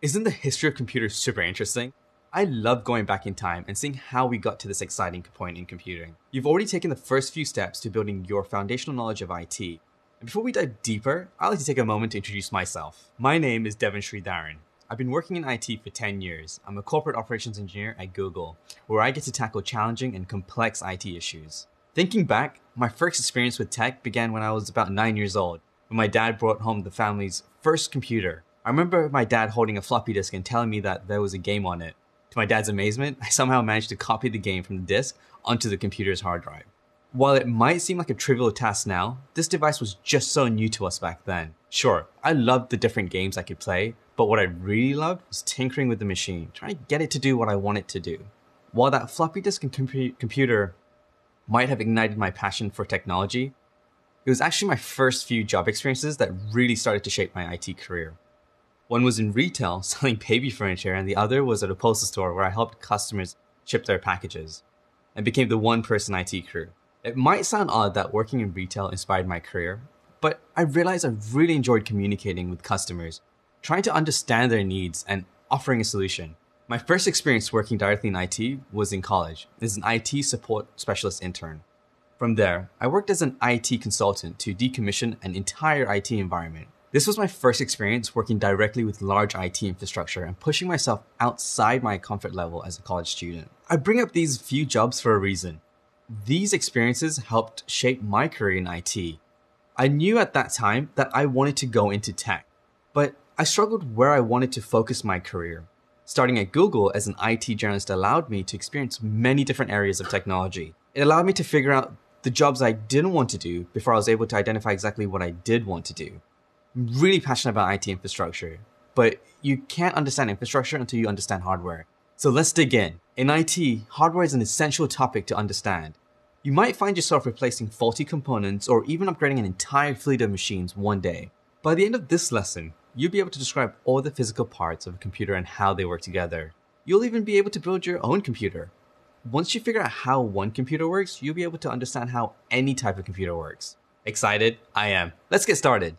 Isn't the history of computers super interesting? I love going back in time and seeing how we got to this exciting point in computing. You've already taken the first few steps to building your foundational knowledge of IT. And before we dive deeper, I'd like to take a moment to introduce myself. My name is Devon Sridharan. I've been working in IT for 10 years. I'm a corporate operations engineer at Google, where I get to tackle challenging and complex IT issues. Thinking back, my first experience with tech began when I was about 9 years old, when my dad brought home the family's first computer. I remember my dad holding a floppy disk and telling me that there was a game on it. To my dad's amazement, I somehow managed to copy the game from the disk onto the computer's hard drive. While it might seem like a trivial task now, this device was just so new to us back then. Sure, I loved the different games I could play, but what I really loved was tinkering with the machine, trying to get it to do what I want it to do. While that floppy disk and com- computer might have ignited my passion for technology, it was actually my first few job experiences that really started to shape my IT career. One was in retail, selling baby furniture, and the other was at a postal store where I helped customers ship their packages and became the one person IT crew. It might sound odd that working in retail inspired my career, but I realized I really enjoyed communicating with customers, trying to understand their needs and offering a solution. My first experience working directly in IT was in college as an IT support specialist intern. From there, I worked as an IT consultant to decommission an entire IT environment this was my first experience working directly with large IT infrastructure and pushing myself outside my comfort level as a college student. I bring up these few jobs for a reason. These experiences helped shape my career in IT. I knew at that time that I wanted to go into tech, but I struggled where I wanted to focus my career. Starting at Google as an IT generalist allowed me to experience many different areas of technology. It allowed me to figure out the jobs I didn't want to do before I was able to identify exactly what I did want to do really passionate about IT infrastructure, but you can't understand infrastructure until you understand hardware. So let's dig in. In IT, hardware is an essential topic to understand. You might find yourself replacing faulty components or even upgrading an entire fleet of machines one day. By the end of this lesson, you'll be able to describe all the physical parts of a computer and how they work together. You'll even be able to build your own computer. Once you figure out how one computer works, you'll be able to understand how any type of computer works. Excited? I am. Let's get started.